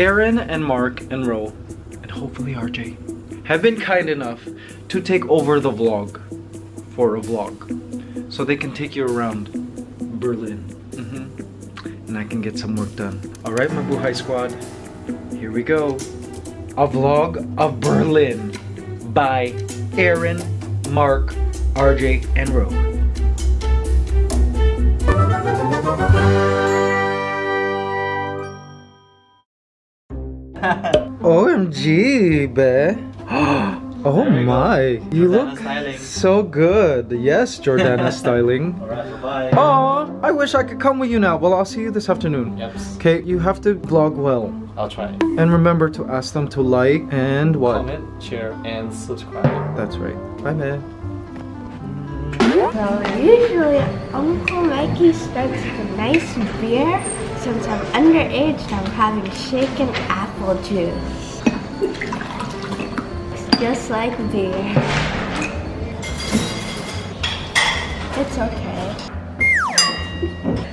Aaron and Mark and Ro, and hopefully RJ, have been kind enough to take over the vlog for a vlog. So they can take you around Berlin. Mhm. And I can get some work done. Alright, Mabuhay squad, here we go. A vlog of Berlin by Aaron, Mark, RJ, and Ro. OMG, be. Oh my, you look styling. so good. Yes, Jordana styling. Alright, bye. Oh, I wish I could come with you now. Well, I'll see you this afternoon. Yep. Okay, you have to vlog well. I'll try. And remember to ask them to like and what? Comment, share, and subscribe. That's right. Bye, man. So usually Uncle Mikey starts with a nice beer. Since I'm underage, I'm having shaken apple juice. It's just like beer. It's okay.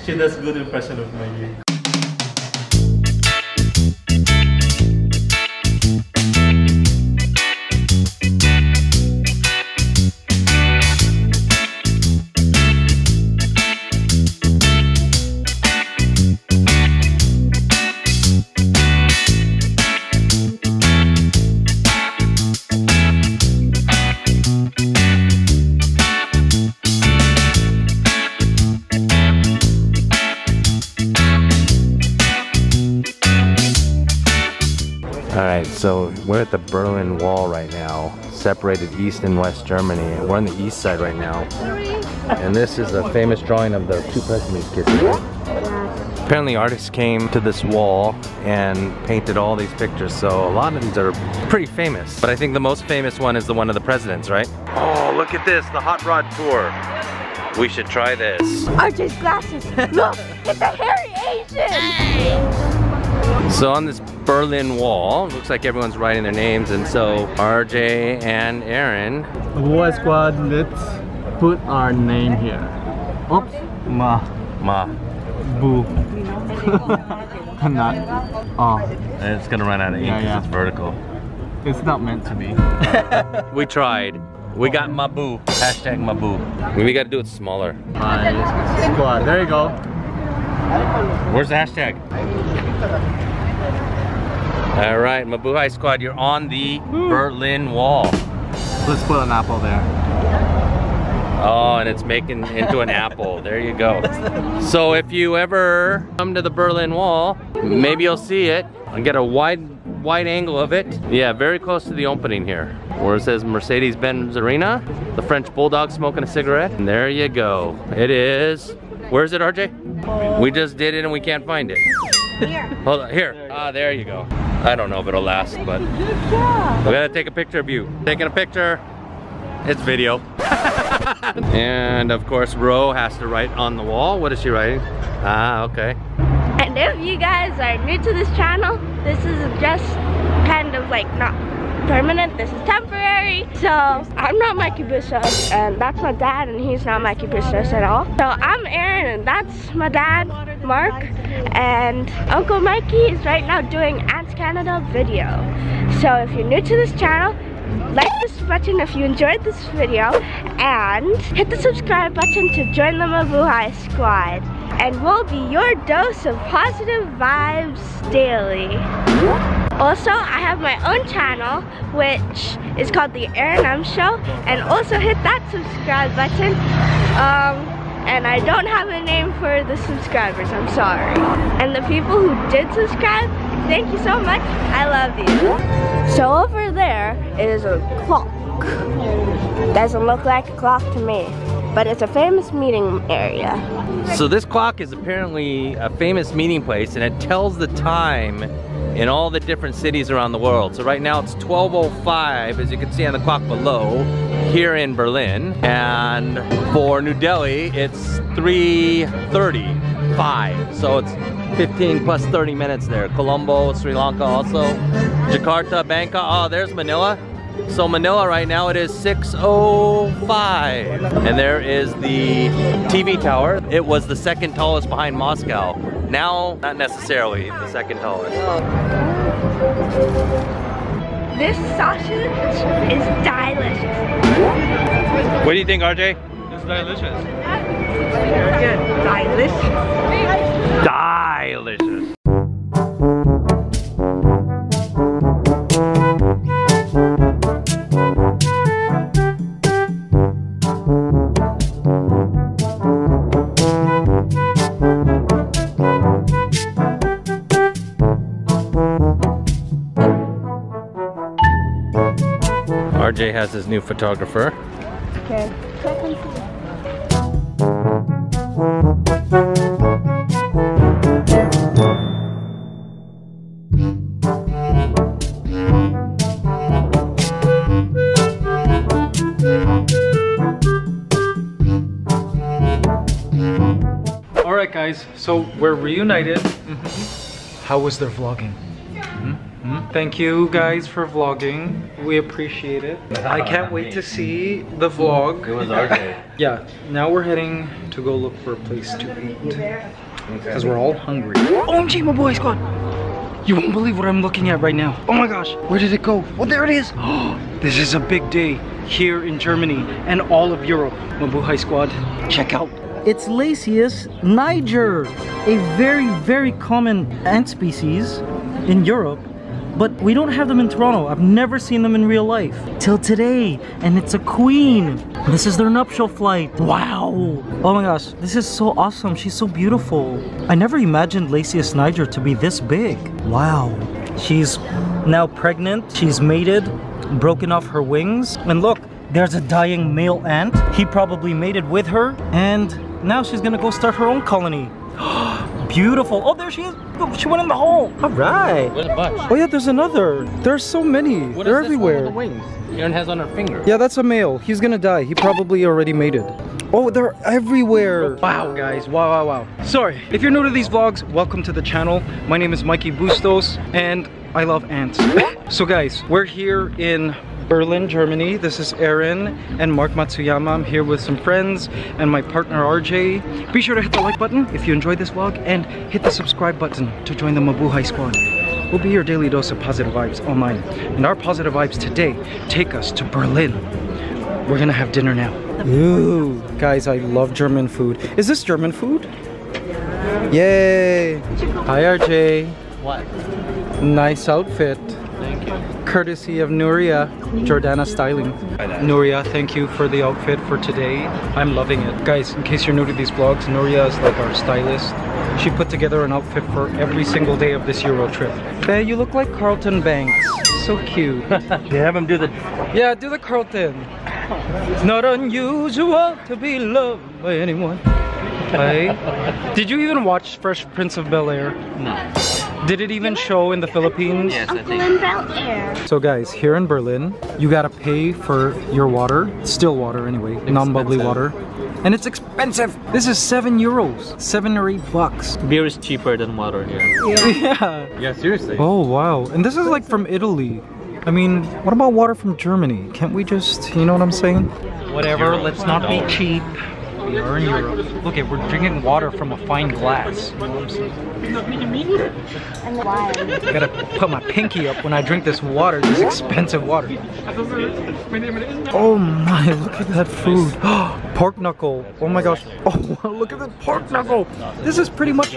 She does good impression of Maggie. So we're at the Berlin Wall right now, separated East and West Germany. We're on the east side right now. And this is a famous drawing of the two presidents kissing. Apparently artists came to this wall and painted all these pictures, so a lot of these are pretty famous. But I think the most famous one is the one of the presidents, right? Oh, look at this, the Hot Rod Tour. We should try this. RJ's glasses. Look, it's a hairy Asian. So on this Berlin Wall, looks like everyone's writing their names, and so RJ and Aaron The Squad, let's put our name here. Oops. Ma. Ma. Boo. not. Oh, ah. And it's gonna run out of ink Yeah, because yeah. it's vertical. it's not meant to be. We tried. We got Mabu. Hashtag Mabu. We gotta do it smaller. My squad. There you go. Where's the hashtag? All right, Mabuhay Squad, you're on the Berlin Wall. Let's put an apple there. Oh, and it's making into an apple. There you go. So if you ever come to the Berlin Wall, maybe you'll see it and get a wide, wide angle of it. Yeah, very close to the opening here, where it says Mercedes-Benz Arena. The French Bulldog smoking a cigarette. And there you go. It is. Where is it, RJ? We just did it and we can't find it. Here. Hold on, here. Ah, there you go. I don't know if it'll last, but we gotta take a picture of you. Taking a picture. It's video. and of course, Ro has to write on the wall. What is she writing? Ah, okay. And if you guys are new to this channel, this is just kind of like not permanent, this is temporary. So I'm not Mikey Bustos and that's my dad and he's not Mikey Bustos at all. So I'm Aaron and that's my dad, Mark. And Uncle Mikey is right now doing Ants Canada video. So if you're new to this channel, like this button if you enjoyed this video and hit the subscribe button to join the Mabuhay squad and we'll be your dose of positive vibes daily. Also, I have my own channel which is called The Aaron M Show and also hit that subscribe button. Um, and I don't have a name for the subscribers, I'm sorry. And the people who did subscribe, thank you so much. I love you. So over there is a clock. Doesn't look like a clock to me, but it's a famous meeting area. So this clock is apparently a famous meeting place and it tells the time in all the different cities around the world. So right now it's 12.05 as you can see on the clock below here in Berlin. And for New Delhi it's 3.35. So it's 15 plus 30 minutes there. Colombo, Sri Lanka also. Jakarta, Bangkok, oh there's Manila. So Manila right now it is 6.05. And there is the TV tower. It was the second tallest behind Moscow Now, not necessarily the second tallest. This sausage is delicious. What do you think, RJ? It's delicious. Delicious. Delicious. RJ has his new photographer. Okay. All right, guys. So we're reunited. Mm-hmm. How was their vlogging? Thank you guys for vlogging. We appreciate it. I can't wait to see the vlog. It was RJ. Yeah, now we're heading to go look for a place to eat. Because we're all hungry. OMG, my boy squad! You won't believe what I'm looking at right now. Oh my gosh, where did it go? Oh, there it is. this is a big day here in Germany and all of Europe. Mabuhay squad, check out. It's Lasius niger, a very, very common ant species in Europe. But we don't have them in Toronto. I've never seen them in real life. Till today. And it's a queen. This is their nuptial flight. Wow. Oh my gosh. This is so awesome. She's so beautiful. I never imagined Lasius niger to be this big. Wow. She's now pregnant. She's mated, broken off her wings. And look, there's a dying male ant. He probably mated with her. And now she's gonna go start her own colony. Beautiful. Oh, there she is. She went in the hole. All right. What a bunch. Oh yeah, there's another. There's so many. What They're is this one with everywhere. the wings? Aaron has on her finger. Yeah, that's a male. He's gonna die. He probably already made it. Oh, they're everywhere. Wow, guys. Wow, wow, wow. Sorry. If you're new to these vlogs, welcome to the channel. My name is Mikey Bustos, and I love ants. so, guys, we're here in Berlin, Germany. This is Aaron and Mark Matsuyama. I'm here with some friends and my partner RJ. Be sure to hit the like button if you enjoyed this vlog and hit the subscribe button to join the Mabuhay squad. We'll be your daily dose of positive vibes online. And our positive vibes today take us to Berlin. We're gonna have dinner now. Ooh, guys, I love German food. Is this German food? Yay! Hi, RJ. What? Nice outfit. Courtesy of Nuria, Jordana Styling. Nuria, thank you for the outfit for today. I'm loving it. Guys, in case you're new to these vlogs, Nuria is like our stylist. She put together an outfit for every single day of this Euro trip. Hey, you look like Carlton Banks. So cute. You have him do the. Yeah, do the Carlton. It's not unusual to be loved by anyone. Hey. Did you even watch Fresh Prince of Bel Air? No. Did it even show in the Philippines? Yes, I think. in Bel Air. So guys, here in Berlin, you gotta pay for your water, still water anyway, non-bubbly water. And it's expensive. This is seven euros, seven or eight bucks. Beer is cheaper than water here. Yeah. Yeah, seriously. Oh wow. And this is like from Italy. I mean, what about water from Germany? Can't we just, you know what I'm saying? Whatever, let's not be cheap. Are in Europe. Look at, we're drinking water from a fine glass. You know what I'm saying? I gotta put my pinky up when I drink this water, this expensive water. Oh my, look at that food. pork knuckle. Oh my gosh. Oh, look at that pork knuckle. This is pretty much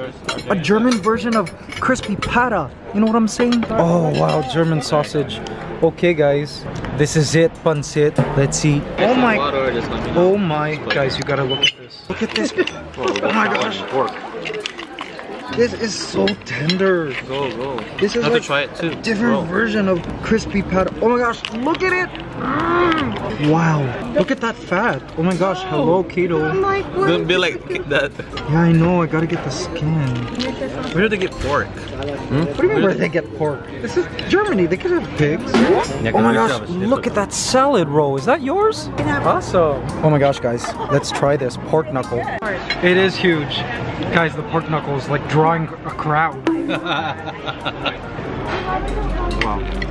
a German version of crispy pata. You know what I'm saying? Oh wow, German sausage. Okay guys, this is it, pancit. Let's eat. Oh my, Water, just let me know. oh my. Guys, you gotta look at this. Look at this. Oh, oh my gosh. Pork. This is so tender. Go, go. This is have like to try it too. different Roll. version of crispy pata. Oh my gosh, look at it! Wow, look at that fat. Oh my gosh, hello keto. I'm like, what? Don't be like that. Yeah, I know, I gotta get the skin. Where did they get pork? Hmm? What do you mean where they get pork? This is Germany, they could have pigs. Oh my gosh, look at that salad roll. Is that yours? Awesome. Oh my gosh, guys, let's try this pork knuckle. It is huge. Guys, the pork knuckle is like drawing a crowd. wow.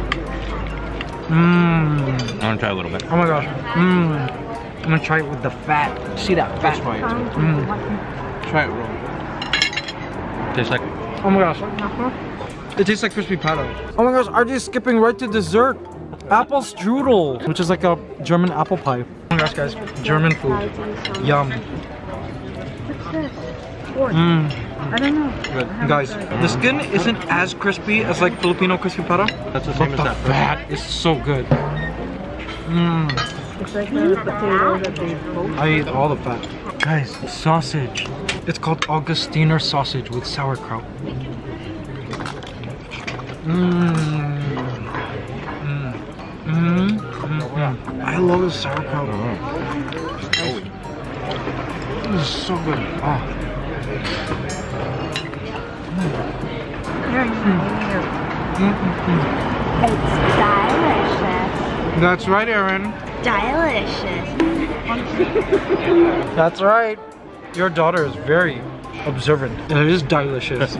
Mmm. I want to try a little bit. Oh my gosh. Mmm. I'm gonna try it with the fat. See that fat? Try it. Mmm. Try it, roll. Tastes like Oh my gosh. It tastes like crispy pata. Oh my gosh, RJ's skipping right to dessert. Apple strudel, which is like a German apple pie. Oh my gosh, guys, German food. Yum. What's this? Mm. I don't know. Good. Guys, the skin isn't as crispy as like Filipino crispy pata. that's the But same as the that. fat is so good. Mmm. It's like the potato that they poke. I eat all the fat. Guys, sausage. It's called Augustiner sausage with sauerkraut. Mmm. Mmm. Mmm. Mm. I love the sauerkraut. Mm. This is so good. Oh. Here, here. Mm, mm, mm. It's delicious. That's right, Aaron. Delicious. That's right. Your daughter is very observant. And it is delicious.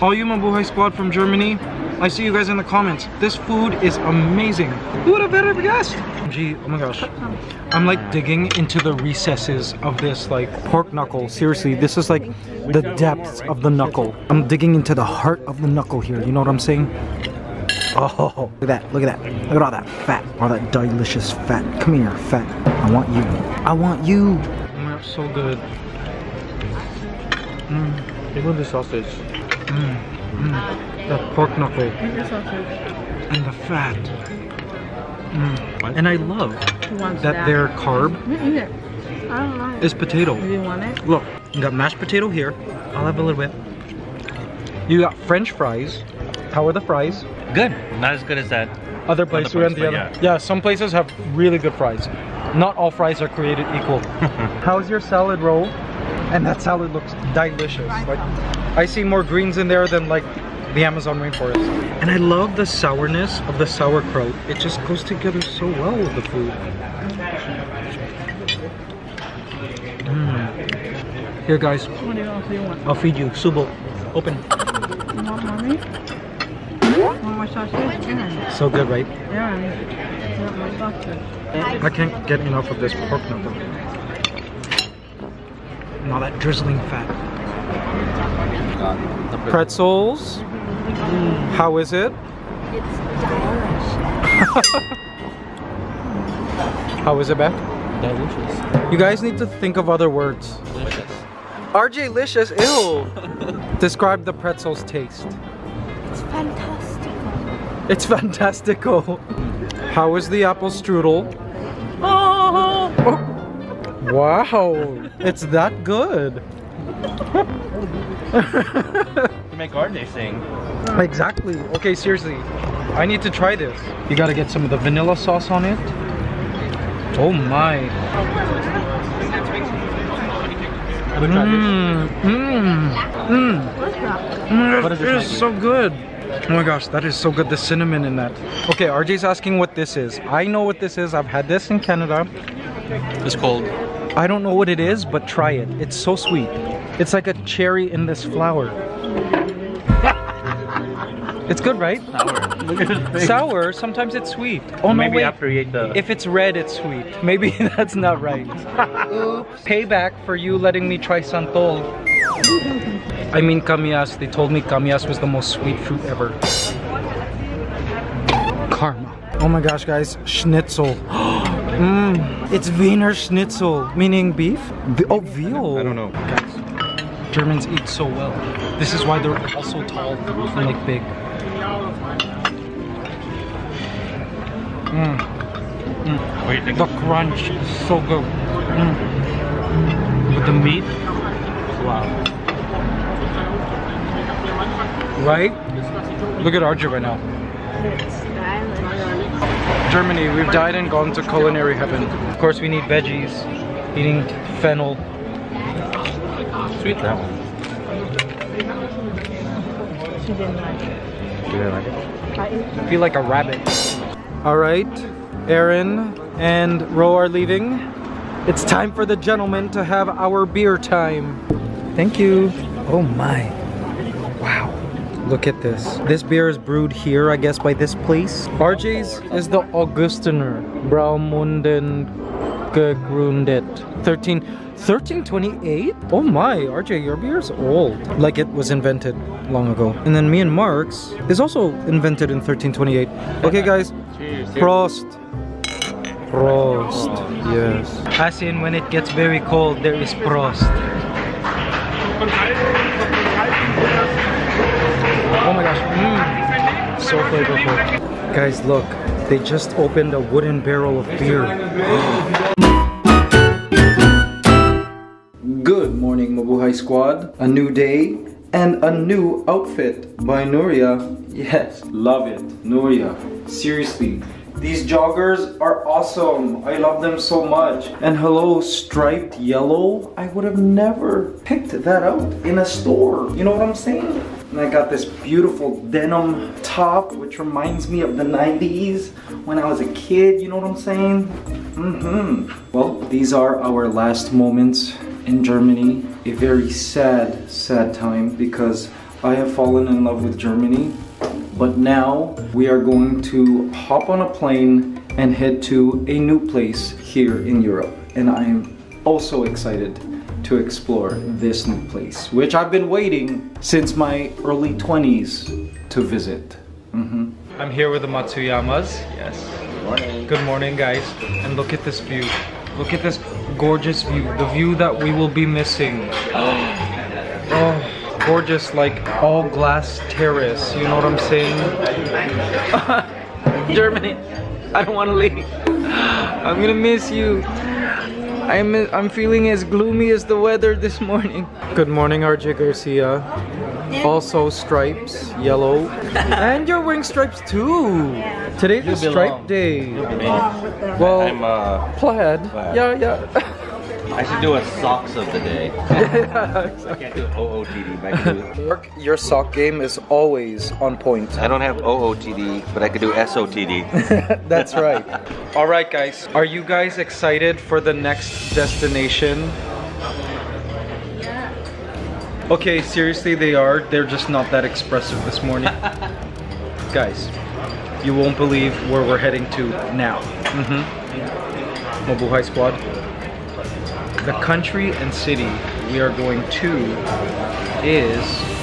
All you Mabuhay squad from Germany, I see you guys in the comments. This food is amazing. Who would have ever guessed? Gee, oh my gosh. I'm like digging into the recesses of this like pork knuckle. Seriously, this is like the depths of the knuckle. I'm digging into the heart of the knuckle here. You know what I'm saying? Oh, look at that, look at that. Look at all that fat, all that delicious fat. Come here, fat. I want you. I want you. Mm, so good. Mm, Even the sausage. mm, mm. That pork knuckle Here's your sausage. and the fat. Mm. And I love that that? their carb Eat it. I don't know. is potato. You want it? Look, you got mashed potato here. I'll have a little bit. You got French fries. How are the fries? Good. Not as good as that. Other places place, and the but other. Yeah. some places have really good fries. Not all fries are created equal. How's your salad roll? And that salad looks delicious. Like I see more greens in there than like the Amazon rainforest. And I love the sourness of the sauerkraut. It just goes together so well with the food. Mm. Here guys, What do you else do you want? I'll feed you. Subo, open. You want mommy? Want my sausage? Aaron. So good, right? Aaron. You want my sausage? I can't get enough of this pork knuckle. And all that drizzling fat. Pretzels. How is it? It's delicious. How is it, Beck? Delicious. You guys need to think of other words. Delicious. RJ Licious, ew! Describe the pretzel's taste. It's fantastical. It's fantastical. How is the apple strudel? Oh. oh. Wow, it's that good. You make RJ sing. Exactly. Okay, seriously. I need to try this. You gotta get some of the vanilla sauce on it. Oh my. Mmm. Mmm. Mmm. What's that? Oh my gosh, What is it this is so good. Oh my gosh, that is so good. The cinnamon in that. Okay, RJ's asking what this is. I know what this is. I've had this in Canada. It's cold. I don't know what it is, but try it. It's so sweet. It's like a cherry in this flower. it's good, right? Sour. Look at his face. Sour, sometimes it's sweet. Oh no, Maybe wait. after you ate the. If it's red, it's sweet. Maybe that's not right. Oops. Payback for you letting me try santol. I mean kamias. They told me kamias was the most sweet fruit ever. Karma. Oh my gosh, guys. Schnitzel. Mmm. It's Wiener Schnitzel, meaning beef? V- oh, veal. I don't know. Guys, Germans eat so well. This is why they're all so tall and like big. Mm. Do? The crunch is so good. Mm. With the meat, Wow. right? Look at RJ right now. It's stylish. Germany, we've died and gone to culinary heaven. Of course, we need veggies, eating fennel. Sweet that one. She didn't like it. You didn't like it? I ate I feel like a rabbit. All right, Aaron and Ro are leaving. It's time for the gentlemen to have our beer time. Thank you. Oh my. Look at this. This beer is brewed here, I guess, by this place. RJ's is the Augustiner Bräu München gegründet. 13, 1328? Oh my, RJ, your beer's old. Like it was invented long ago. And then me and Mark's is also invented in 1328. Okay, guys. Cheers. Prost. Prost. Yes. As in, when it gets very cold, there is Prost. So flavorful. Guys, look. They just opened a wooden barrel of beer. Good morning, Mabuhay Squad. A new day and a new outfit by Nuria. Yes, love it. Nuria, seriously. These joggers are awesome. I love them so much. And hello, striped yellow. I would have never picked that out in a store. You know what I'm saying? And I got this beautiful denim top, which reminds me of the 90s when I was a kid. You know what I'm saying? Mm-hmm. Well, these are our last moments in Germany. A very sad, sad time because I have fallen in love with Germany. But now we are going to hop on a plane and head to a new place here in Europe. And I am also excited to explore this new place, which I've been waiting since my early 20s to visit. Mhm. I'm here with the Matsuyamas. Yes. Good morning. Good morning, guys. And look at this view. Look at this gorgeous view. The view that we will be missing. Oh, gorgeous, like all glass terrace. You know what I'm saying? Germany, I don't want to leave. I'm gonna miss you. I'm I'm feeling as gloomy as the weather this morning. Good morning, RJ Garcia. Also stripes, yellow, and you're wearing stripes too. Today's You a stripe day. Well, I'm uh plaid. Plaid. Yeah, yeah. I should do a socks of the day. I can't do OOTD, but I can do Mark, your sock game is always on point. I don't have OOTD, but I could do SOTD. That's right. All right, guys. Are you guys excited for the next destination? Yeah. Okay, seriously, they are. They're just not that expressive this morning. guys, you won't believe where we're heading to now. Mm-hmm. Mabuhay Squad. The country and city we are going to is